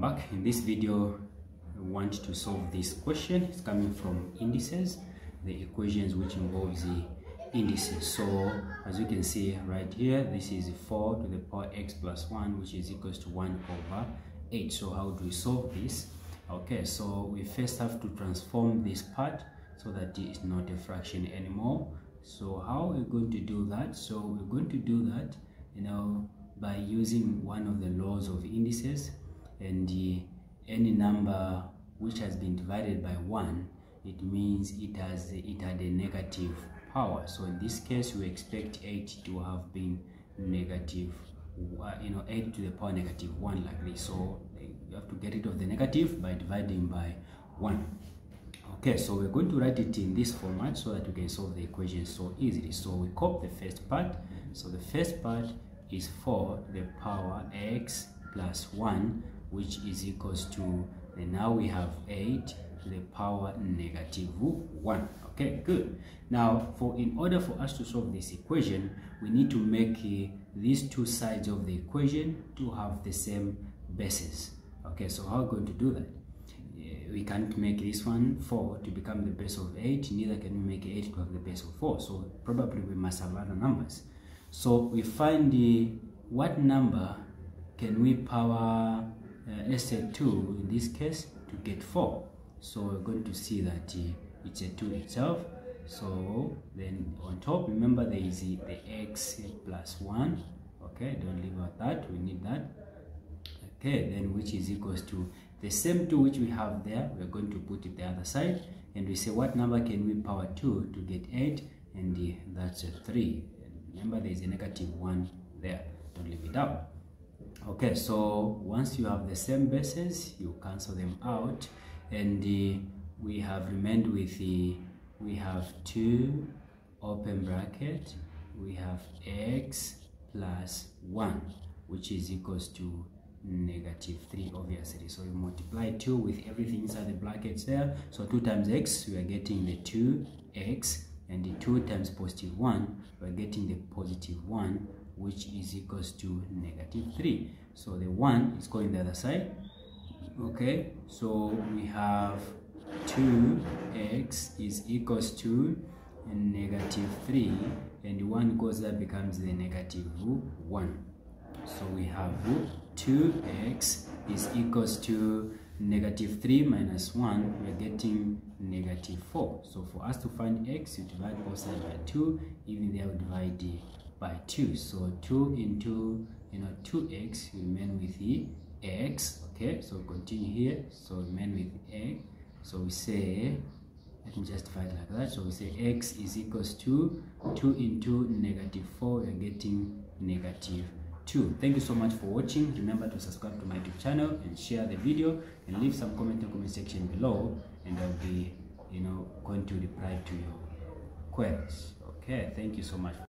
back. In this video I want to solve this question. It's coming from indices the equations which involves the indices. So as you can see right here this is 4 to the power x plus 1 which is equals to 1 over 8 so how do we solve this? Okay so we first have to transform this part so that it is not a fraction anymore. So how are we going to do that? So we're going to do that you know by using one of the laws of indices and any number which has been divided by 1 it means it has it had a negative power. So in this case we expect 8 to have been negative uh, you know 8 to the power negative 1 like this. So you have to get rid of the negative by dividing by 1 okay so we're going to write it in this format so that we can solve the equation so easily. So we copy the first part. So the first part is 4 the power x plus 1 which is equals to and now we have 8 to the power negative 1 okay good. Now for in order for us to solve this equation we need to make uh, these two sides of the equation to have the same bases okay so how are we going to do that? Uh, we can't make this one 4 to become the base of 8 neither can we make 8 to have the base of 4 so probably we must have other numbers. So we find the what number can we power uh, let's say 2 in this case to get 4 so we're going to see that uh, it's a 2 itself. So then on top remember there is the, x plus 1 okay don't leave out that we need that. Okay then which is equals to the same 2 which we have there we're going to put it the other side. And we say what number can we power 2 to get 8 and uh, that's a 3 remember there is a negative 1 there. Don't leave it out okay so once you have the same bases you cancel them out and uh, we have remained with the we have 2 open bracket. We have x plus 1 which is equals to negative 3 obviously. So you multiply 2 with everything inside the brackets there. So 2 times x we are getting the 2x and the 2 times positive 1 we're getting the positive 1 which is equals to negative 3 so the 1 is going the other side. Okay so we have 2x is equals to negative 3 and 1 goes that becomes the negative 1 so we have 2x is equals to negative 3 minus 1 we're getting negative 4 so for us to find x you divide both sides by 2 even there we divide by 2 so 2 into you know 2x remain with the x okay? So continue here. So remain with x. So we say let me just divide like that. So we say x is equals to 2 into negative 4 we're getting negative 2 thank you so much for watching. Remember to subscribe to my youtube channel and share the video and leave some comment in the comment section below and i'll be you know going to reply to your queries. Okay thank you so much